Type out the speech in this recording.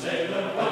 sailor?